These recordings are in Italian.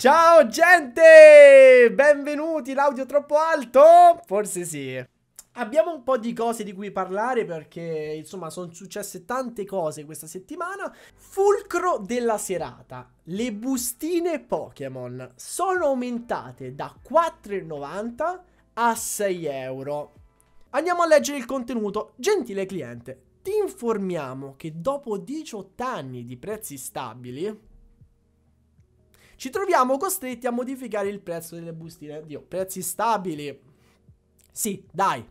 Ciao gente! Benvenuti, l'audio troppo alto? Forse sì. Abbiamo un po' di cose di cui parlare perché insomma sono successe tante cose questa settimana. Fulcro della serata. Le bustine Pokémon sono aumentate da 4,90 a 6 euro. Andiamo a leggere il contenuto. Gentile cliente, ti informiamo che dopo 18 anni di prezzi stabili ci troviamo costretti a modificare il prezzo delle bustine. Dio, prezzi stabili. Sì, dai,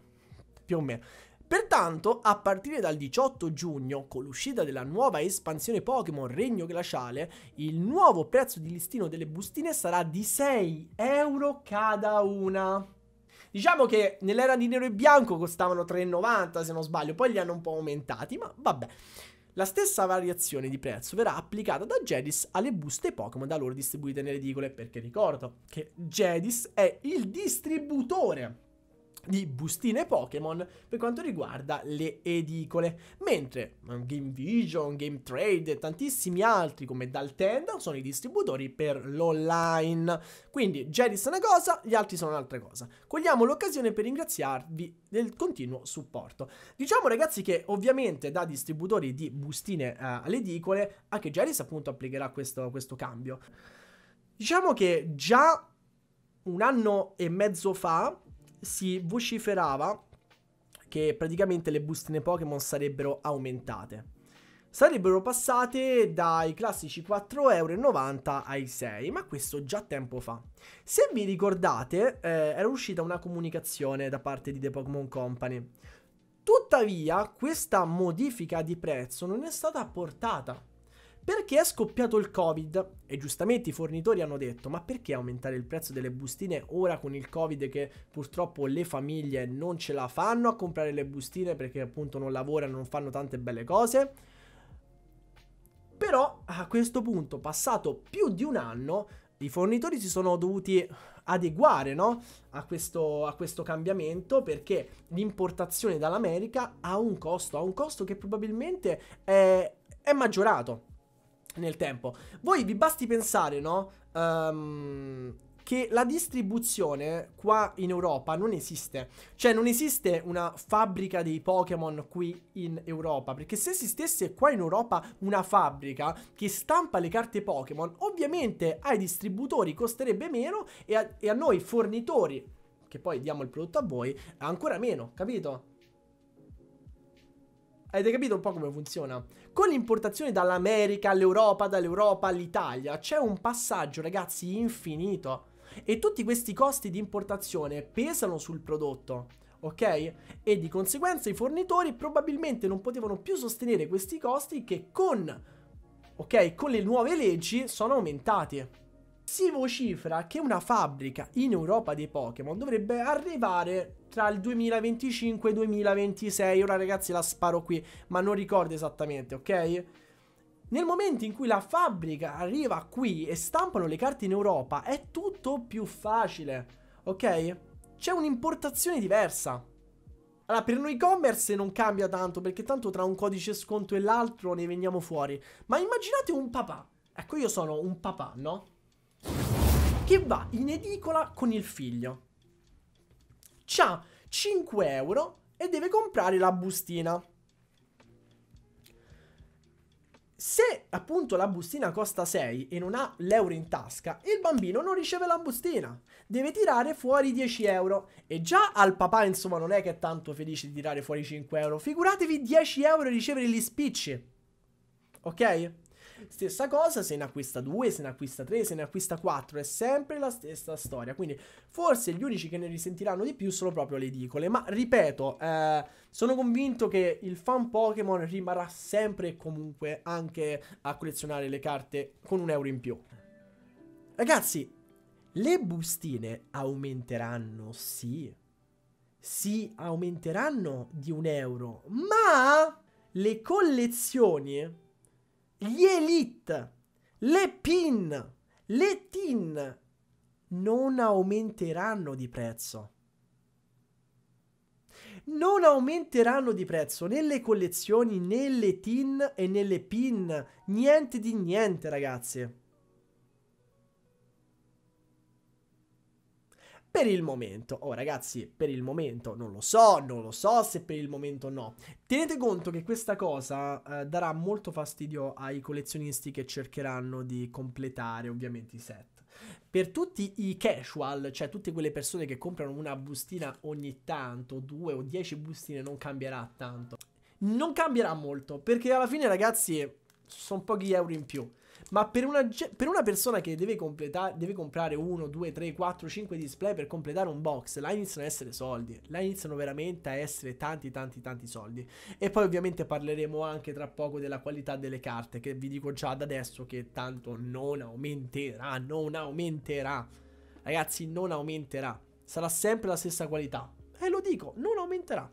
più o meno. Pertanto, a partire dal 18 giugno, con l'uscita della nuova espansione Pokémon Regno Glaciale, il nuovo prezzo di listino delle bustine sarà di 6 euro cada una. Diciamo che nell'era di nero e bianco costavano 3,90 se non sbaglio, poi li hanno un po' aumentati, ma vabbè. La stessa variazione di prezzo verrà applicata da Jedis alle buste Pokémon da loro distribuite nelle edicole, perché ricordo che Jedis è il distributore di bustine Pokémon per quanto riguarda le edicole, mentre Game Vision, Game Trade e tantissimi altri come Daltenda sono i distributori per l'online. Quindi Jedis è una cosa, gli altri sono un'altra cosa. Cogliamo l'occasione per ringraziarvi del continuo supporto. Diciamo ragazzi che ovviamente da distributori di bustine uh, alle edicole anche Jedis appunto applicherà questo, questo cambio. Diciamo che già un anno e mezzo fa si vociferava che praticamente le bustine Pokémon sarebbero aumentate. Sarebbero passate dai classici 4,90€ ai 6, ma questo già tempo fa. Se vi ricordate, eh, era uscita una comunicazione da parte di The Pokémon Company. Tuttavia, questa modifica di prezzo non è stata apportata perché è scoppiato il Covid e giustamente i fornitori hanno detto ma perché aumentare il prezzo delle bustine ora con il Covid che purtroppo le famiglie non ce la fanno a comprare le bustine perché appunto non lavorano, non fanno tante belle cose. Però a questo punto, passato più di un anno, i fornitori si sono dovuti adeguare no? a, questo, a, questo, cambiamento perché l'importazione dall'America ha un costo, ha un costo che probabilmente è, è maggiorato nel tempo. Voi vi basti pensare, no? Um, che la distribuzione qua in Europa non esiste. Cioè non esiste una fabbrica dei Pokémon qui in Europa. Perché se esistesse qua in Europa una fabbrica che stampa le carte Pokémon, ovviamente ai distributori costerebbe meno e a, e a noi fornitori, che poi diamo il prodotto a voi, ancora meno, capito? Avete capito un po' come funziona? Con l'importazione dall'America all'Europa, dall'Europa all'Italia, c'è un passaggio, ragazzi, infinito. E tutti questi costi di importazione pesano sul prodotto, ok? E di conseguenza i fornitori probabilmente non potevano più sostenere questi costi che con, ok, con le nuove leggi sono aumentati. Si vocifera che una fabbrica in Europa dei Pokémon dovrebbe arrivare tra il 2025 e il 2026. Ora ragazzi la sparo qui, ma non ricordo esattamente, ok? Nel momento in cui la fabbrica arriva qui e stampano le carte in Europa, è tutto più facile, ok? C'è un'importazione diversa. Allora, per noi e-commerce non cambia tanto, perché tanto tra un codice sconto e l'altro ne veniamo fuori. Ma immaginate un papà. Ecco, io sono un papà, no? Che va in edicola con il figlio c'ha 5 euro e deve comprare la bustina. Se appunto la bustina costa 6 e non ha l'euro in tasca, il bambino non riceve la bustina, deve tirare fuori 10 euro. E già al papà, insomma, non è che è tanto felice di tirare fuori 5 euro. Figuratevi 10 euro e ricevere gli spicci. Ok? Stessa cosa se ne acquista 2, se ne acquista 3, se ne acquista 4, è sempre la stessa storia. Quindi forse gli unici che ne risentiranno di più sono proprio le edicole. Ma ripeto, eh, sono convinto che il fan Pokémon rimarrà sempre e comunque anche a collezionare le carte con un euro in più. Ragazzi, le bustine aumenteranno, sì. Sì, aumenteranno di un euro, ma le collezioni gli Elite, le PIN, le TIN non aumenteranno di prezzo. Non aumenteranno di prezzo nelle collezioni, nelle TIN e nelle PIN. Niente di niente, ragazzi. Per il momento. Oh ragazzi, per il momento non lo so, non lo so se per il momento no. Tenete conto che questa cosa eh, darà molto fastidio ai collezionisti che cercheranno di completare ovviamente i set. Per tutti i casual, cioè tutte quelle persone che comprano una bustina ogni tanto, due o dieci bustine, non cambierà tanto. Non cambierà molto, perché alla fine ragazzi sono pochi euro in più. Ma per una, per una persona che deve, deve comprare 1, 2, 3, 4, 5 display per completare un box, là iniziano a essere soldi. Là iniziano veramente a essere tanti, tanti, tanti soldi. E poi ovviamente parleremo anche tra poco della qualità delle carte, che vi dico già da adesso che tanto non aumenterà, non aumenterà. Ragazzi, non aumenterà. Sarà sempre la stessa qualità. E lo dico, non aumenterà.